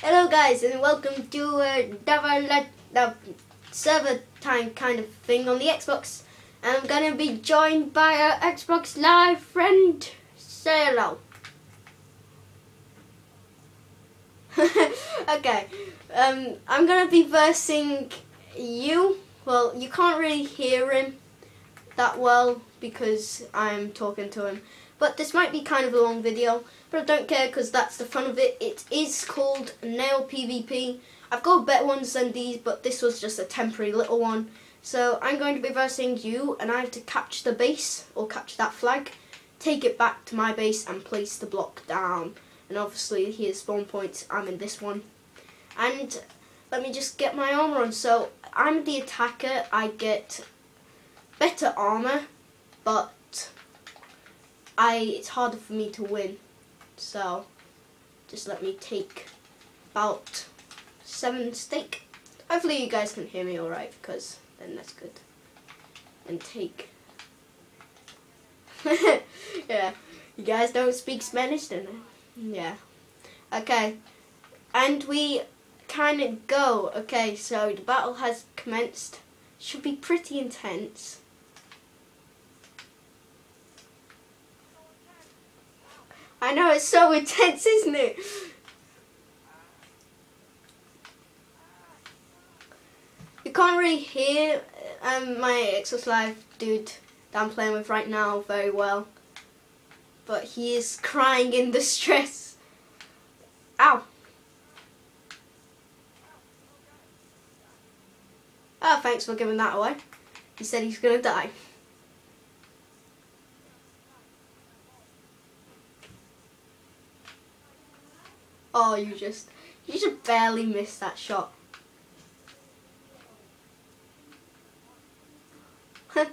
Hello guys and welcome to a uh, uh, server time kind of thing on the Xbox. And I'm gonna be joined by our Xbox Live friend. Say hello. okay, um, I'm gonna be versing you. Well, you can't really hear him that well because I'm talking to him. But this might be kind of a long video, but I don't care because that's the fun of it. It is called Nail PvP. I've got better ones than these, but this was just a temporary little one. So I'm going to be versing you, and I have to catch the base, or catch that flag, take it back to my base, and place the block down. And obviously, here's spawn points. I'm in this one. And let me just get my armor on. So I'm the attacker. I get better armor, but I it's harder for me to win. So just let me take about seven steak. Hopefully you guys can hear me alright because then that's good. And take yeah. You guys don't speak Spanish, then eh? yeah. Okay. And we kind of go. Okay, so the battle has commenced. Should be pretty intense. I know, it's so intense, isn't it? You can't really hear um, my Xbox Live dude that I'm playing with right now very well. But he is crying in distress. Ow! Oh, thanks for giving that away. He said he's gonna die. Oh, you just, you just barely missed that shot.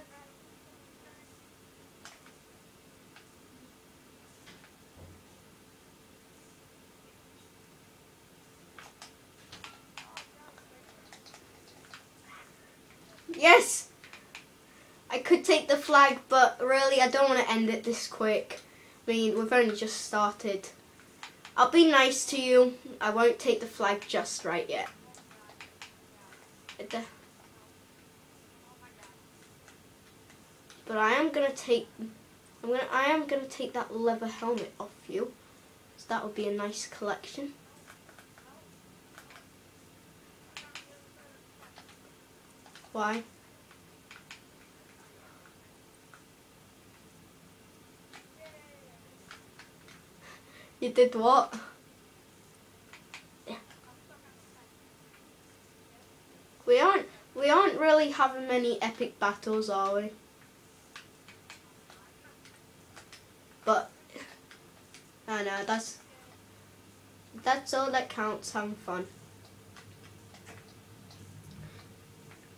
yes! I could take the flag, but really I don't want to end it this quick. I mean, we've only just started. I'll be nice to you. I won't take the flag just right yet. But I am gonna take I'm gonna I am gonna take that leather helmet off you. So that would be a nice collection. Why? You did what? We aren't we aren't really having many epic battles, are we? But I know that's that's all that counts, having fun.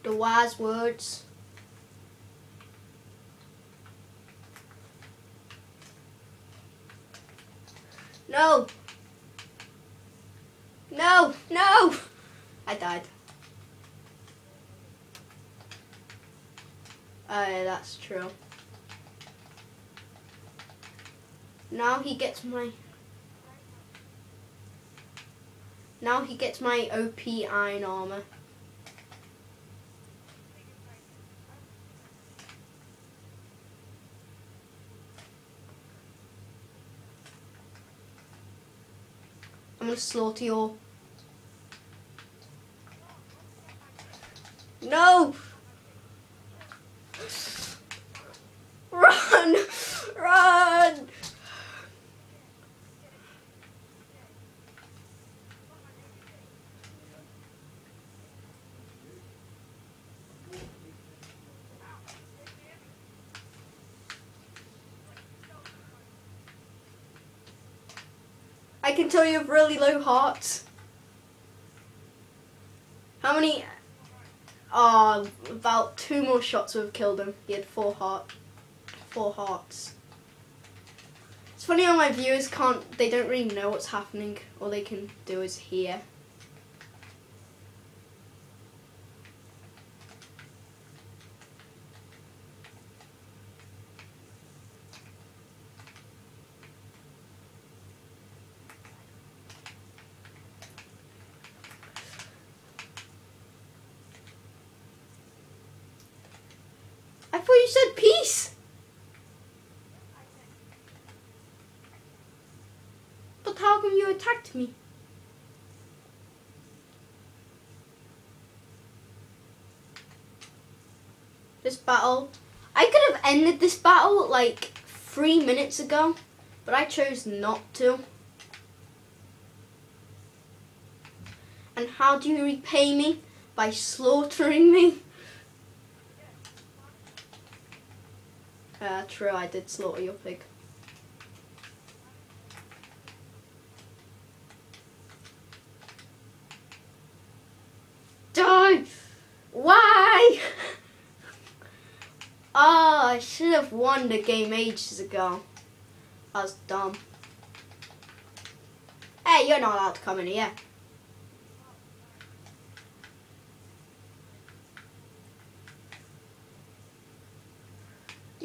The wise words No! No! No! I died. Yeah, that's true. Now he gets my... Now he gets my OP iron armor. I'm gonna slaughter you No! Run! Run! I can tell you have really low hearts. How many? Ah, about two more shots would have killed him. He had four heart, four hearts. It's funny how my viewers can't, they don't really know what's happening. All they can do is hear. Thought you said peace. But how come you attacked me? This battle. I could have ended this battle like three minutes ago, but I chose not to. And how do you repay me? By slaughtering me? Uh, true, I did slaughter your pig. Die! Why? Oh, I should have won the game ages ago. I was dumb. Hey, you're not allowed to come in here.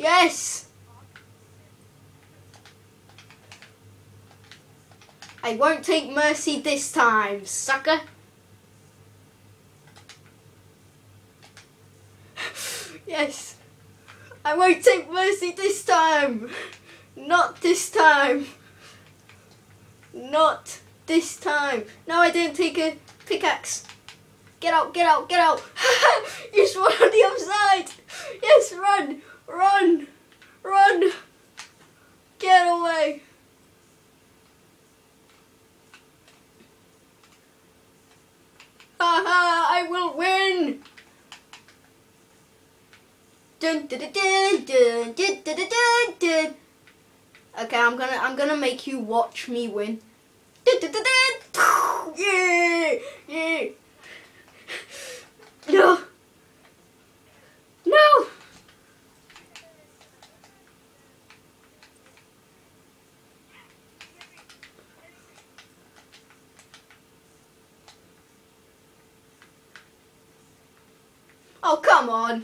Yes! I won't take mercy this time, sucker. yes. I won't take mercy this time. Not this time. Not this time. No, I didn't take a pickaxe. Get out, get out, get out. yes, run on the other side. Yes, run, run, run. Get away. Haha, I will win. Dun, dun, dun, dun, dun, dun, dun, dun, dun. Okay, I'm gonna I'm gonna make you watch me win. Dun, dun, dun, dun. Yeah, yeah. No. No. Oh, come on.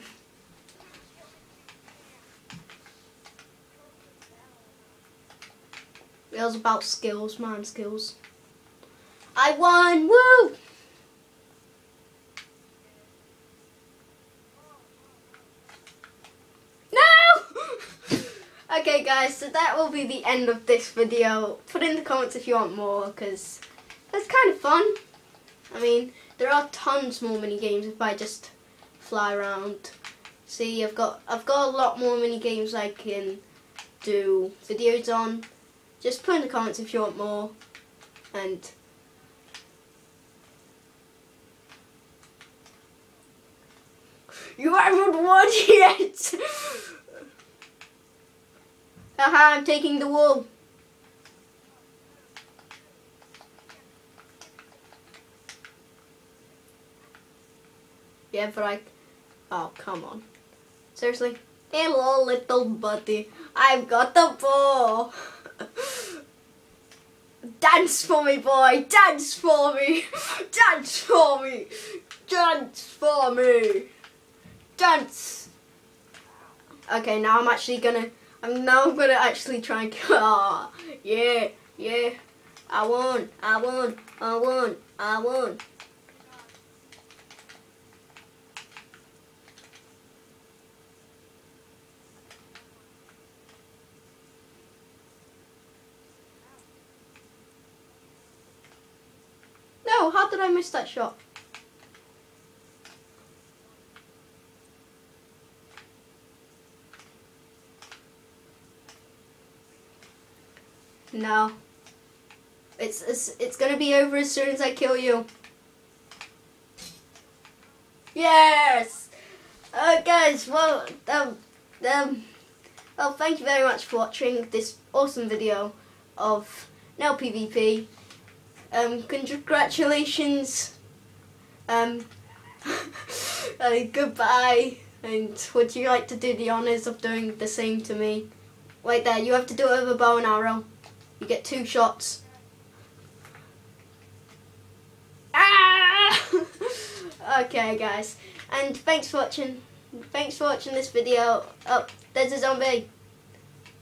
It was about skills, man, skills. I won! Woo! No! okay, guys, so that will be the end of this video. Put in the comments if you want more, because that's kind of fun. I mean, there are tons more mini games if I just fly around. See, I've got I've got a lot more mini games I can do videos on. Just put in the comments if you want more. And you haven't won yet. Haha, I'm taking the wool. Yeah, but I... Oh, come on. Seriously? Hello, little buddy. I've got the ball. Dance for me, boy. Dance for me. Dance for me. Dance for me. Dance. Okay, now I'm actually gonna. I'm now gonna actually try and. Oh, yeah, yeah. I won. I won. I won. I won. No, how did I miss that shot? No. It's, it's, it's gonna be over as soon as I kill you. Yes! Uh, guys, well, um, um, well, thank you very much for watching this awesome video of Nail PvP. Um, congratulations. Um, uh, goodbye. And would you like to do the honours of doing the same to me? Wait there, you have to do it with a bow and arrow. You get two shots. Ah! okay, guys. And thanks for watching. Thanks for watching this video. Oh, there's a zombie.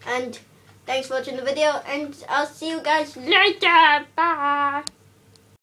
And thanks for watching the video. And I'll see you guys later. Bye.